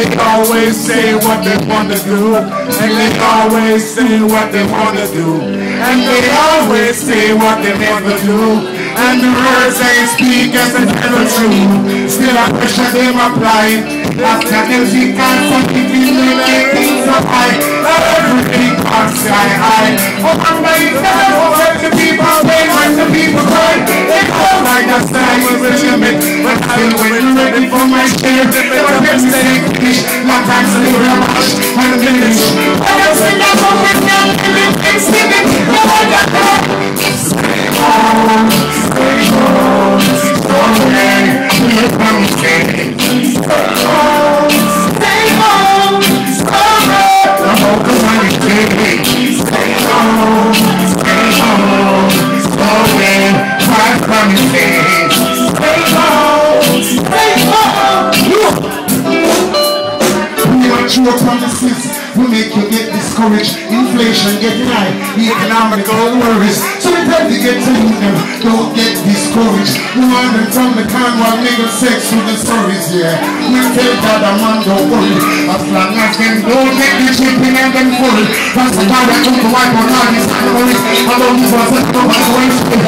they always say what they wanna do. And they always say what they wanna do. And they always say what they never do. And the words they speak as a never true. Still I pressure them apply. After them she can't me like things so high. Everything comes sky high. Oh, I'm like Premature promises will make you get discouraged. Inflation getting high, economical worries. So we tell you get to leave them, don't get discouraged. Woman from the can while nigga sex with the stories, yeah. We tell God a man don't worry. As long as them don't get the chipping and them full. That's the time I took the wipe on all these stories. I don't give a fuck about the way